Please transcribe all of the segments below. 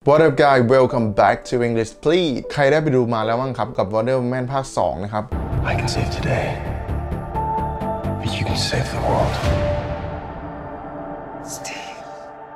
What up guys welcome back to English please ใครได้ไปดูมาแล้วบ้างครับกับ Wonder Woman ภาค 2 นะครับ I can save today, but you can save the world.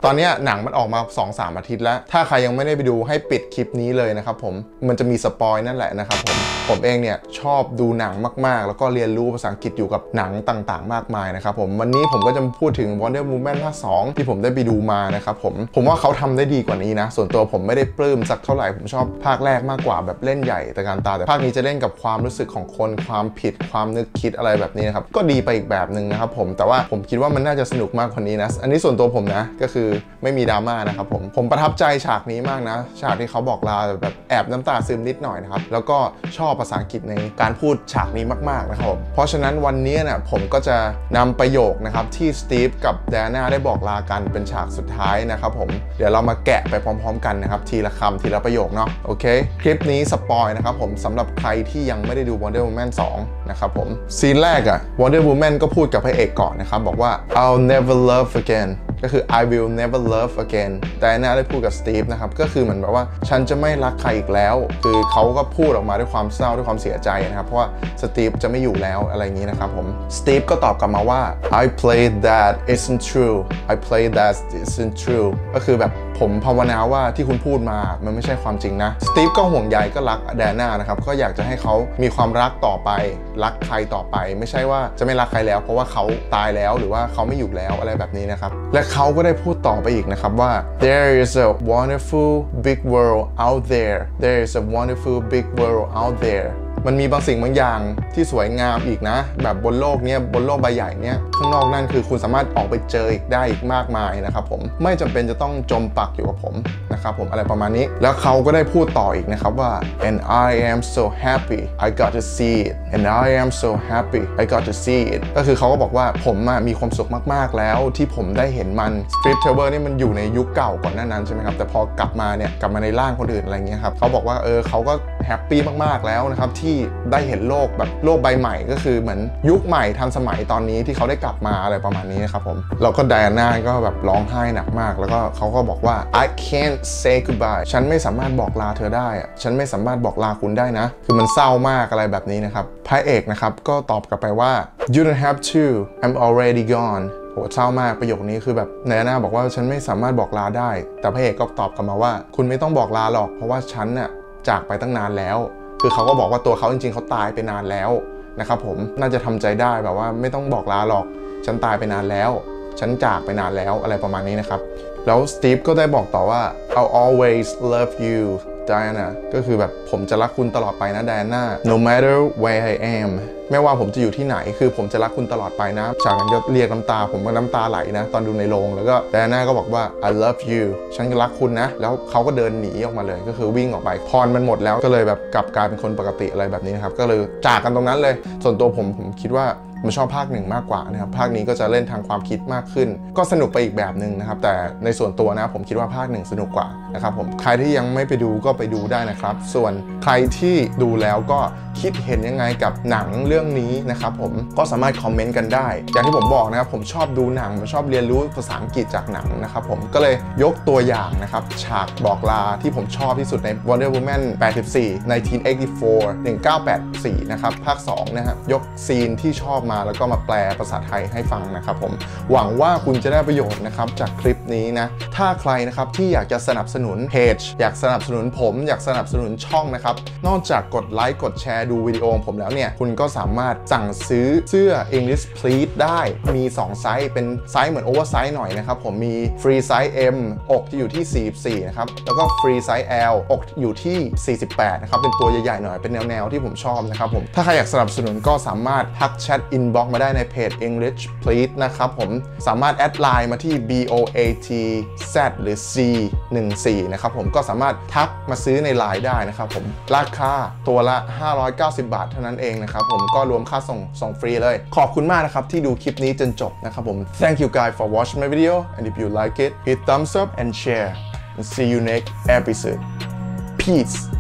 ตอนนี้หนังมันออกมา 2-3 อาทิตย์แล้ว ถ้าใครยังไม่ได้ไปดูให้ปิดคลิปนี้เลยนะครับผม มันจะมีสปอยนั่นแหละนะครับผม ผมเองเนี่ยชอบดูหนังมากๆ แล้วก็เรียนรู้ภาษาอังกฤษอยู่กับหนังต่างๆ มากมายนะครับผม วันนี้ผมก็จะพูดถึง Wonder Woman ภาค2ที่ผมได้ไปดูมานะครับผม ผมว่าเขาทำได้ดีกว่านี้นะ ส่วนตัวผมไม่ได้ปลื้มสักเท่าไหร่ ผมชอบภาคแรกมากกว่าแบบเล่นใหญ่แต่การตา แต่ภาคนี้จะเล่นกับความรู้สึกของคนความผิดความนึกคิดอะไรแบบนี้นะครับก็ดีไปอีกแบบหนึ่งนะครับผมแต่ว่าผมคิดว่ามันน่าจะสนุกมากกว่านี้นะอันนี้ส่วนตัวผมนะก็คือไม่มีดราม่านะครับผมผมประทับใจฉากนี้มากนะ ฉากที่เขาบอกลาแบบแอบน้ำตาซึมนิดหน่อยนะครับแล้วก็ชอบภาษาอังกฤษในการพูดฉากนี้มากๆนะครับผมเพราะฉะนั้นวันนี้เนี่ยผมก็จะนำประโยคนะครับที่สตีฟกับแดน่าได้บอกลากันเป็นฉากสุดท้ายนะครับผมเดี๋ยวเรามาแกะไปพร้อม ๆ กันนะครับทีละคำทีละประโยคเนาะโอเคคลิปนี้สปอยนะครับผมสำหรับใครที่ยังไม่ได้ดู Wonder Woman 2 นะครับผม scene แรกอะ Wonder Woman ก็พูดกับพระเอกก่อนนะครับบอกว่า I'll never love again ก็คือ I will never love again ไดอาน่าได้พูดกับสตีฟนะครับ ก็คือเหมือนแบบว่าฉันจะไม่รักใครอีกแล้ว คือเขาก็พูดออกมาด้วยความเศร้าด้วยความเสียใจนะครับ เพราะว่าสตีฟจะไม่อยู่แล้วอะไรอย่างนี้นะครับผมสตีฟก็ตอบกลับมาว่า I pray that isn't true I pray that isn't true ก็คือแบบ ผมภาวนาว่าที่คุณพูดมามันไม่ใช่ความจริงนะ สตีฟก็ห่วงใยก็รักไดอาน่านะครับ ก็อยากจะให้เขามีความรักต่อไป รักใครต่อไป ไม่ใช่ว่าจะไม่รักใครแล้ว เพราะว่าเขาตายแล้วหรือว่าเขาไม่อยู่แล้วอะไรแบบนี้นะครับ และเขาก็ได้พูดต่อไปอีกนะครับว่า there is a wonderful big world out there there is a wonderful big world out there มันมีบางสิ่งบางอย่างที่สวยงามอีกนะ แบบบนโลกเนี้ยบนโลกใบใหญ่เนี้ยข้างนอกนั่นคือคุณสามารถออกไปเจออีกได้อีกมากมายนะครับผมไม่จำเป็นจะต้องจมปักอยู่กับผมนะครับผมอะไรประมาณนี้ แล้วเขาก็ได้พูดต่ออีกนะครับว่า and I am so happy I got to see it and I am so happy I got to see it ก็คือเขาก็บอกว่าผมมีความสุขมากๆแล้วที่ผมได้เห็นมัน Strip t a b e r นี่มันอยู่ในยุคเก่าก่อนหน้านั้นใช่ไหมครับแต่พอกลับมาเนี่ยกลับมาในร่างคนอื่นอะไรเงี้ยครับเขาบอกว่าเออเขาก็แฮปปี้มากๆแล้วนะครับที่ได้เห็นโลกแบบโลกใบใหม่ ก็คือเหมือนยุคใหม่ทันสมัยตอนนี้ที่เขาได้กลับมาอะไรประมาณนี้นะครับผมแล้วก็ไดอาน่าก็แบบร้องไห้หนักมาก แล้วก็เขาก็บอกว่า I can't say goodbye ฉันไม่สามารถบอกลาเธอได้อะฉันไม่สามารถบอกลาคุณได้นะ คือมันเศร้ามากอะไรแบบนี้นะครับพระเอกนะครับก็ตอบกลับไปว่า you don't have to I'm already gone โหเศร้ามากประโยคนี้คือแบบไดอาน่าบอกว่าฉันไม่สามารถบอกลาได้ แต่พระเอกก็ตอบกลับมาว่า คุณไม่ต้องบอกลาหรอก เพราะว่าฉันน่ะจากไปตั้งนานแล้ว คือเขาก็บอกว่าตัวเขาจริงๆเขาตายไปนานแล้วนะครับผมน่าจะทำใจได้แบบว่าไม่ต้องบอกลาหรอกฉันตายไปนานแล้ว ฉันจากไปนานแล้วอะไรประมาณนี้นะครับ แล้วสตีฟก็ได้บอกต่อว่า I'll always love you Diana ก็คือแบบผมจะรักคุณตลอดไปนะ Diana no matter where I am ไม่ว่าผมจะอยู่ที่ไหนคือผมจะรักคุณตลอดไปนะจากนั้นก็เรียกน้ำตา ผมก็น้ำตาไหลนะ ตอนดูในโรงแล้วก็ Diana ก็บอกว่า I love you ฉันรักคุณนะ แล้วเขาก็เดินหนีออกมาเลย ก็คือวิ่งออกไปพรมันหมดแล้วก็เลยแบบกลับกลายเป็นคนปกติอะไรแบบนี้นะครับ ก็เลยจากกันตรงนั้นเลย ส่วนตัวผมผมคิดว่า ผมชอบภาคหนึ่งมากกว่านะครับภาคนี้ก็จะเล่นทางความคิดมากขึ้น ก็สนุกไปอีกแบบหนึ่งนะครับ แต่ในส่วนตัวนะผมคิดว่าภาคหนึ่งสนุกกว่านะครับผมใครที่ยังไม่ไปดูก็ไปดูได้นะครับ ส่วนใครที่ดูแล้วก็คิดเห็นยังไงกับหนังเรื่องนี้นะครับผมก็สามารถคอมเมนต์กันได้ อย่างที่ผมบอกนะครับผมชอบดูหนังผมชอบเรียนรู้ภาษาอังกฤษจากหนังนะครับผมก็เลยยกตัวอย่างนะครับฉากบอกลาที่ผมชอบที่สุดใน Wonder Woman 84 1984 1984 นะครับภาค2นะครับยกซีนที่ชอบมาแล้วก็มาแปลภาษาไทยให้ฟังนะครับผมหวังว่าคุณจะได้ประโยชน์นะครับจากคลิปนี้นะถ้าใครนะครับที่อยากจะสนับสนุนเพจอยากสนับสนุนผม อยากสนับสนุนช่องนะครับนอกจากกดไลค์กดแชร์ดูวิดีโอของผมแล้วเนี่ยคุณก็สามารถสั่งซื้อเสื้อ English Please ได้มี 2 ไซส์เป็นไซส์เหมือน oversize หน่อยนะครับผมมี free size M อกจะอยู่ที่ 44 นะครับ แล้วก็ free size L อกอยู่ที่ 48 นะครับ เป็นตัวใหญ่ๆหน่อยเป็นแนวๆที่ผมชอบนะครับผม ถ้าใครอยากสนับสนุนก็สามารถทักแชท inbox มาได้ในเพจ English Please นะครับผมสามารถ add LINE มาที่ B O A T Z หรือ C 1 4นะครับผมก็สามารถทักมาซื้อในไลน์ได้นะครับผมราคาตัวละ 590 บาทเท่านั้นเองนะครับผมก็รวมค่าส่งส่งฟรีเลย ขอบคุณมากนะครับที่ดูคลิปนี้จนจบนะครับผม Thank you guys for watching my video and if you like it hit thumbs up and share and see you next episode peace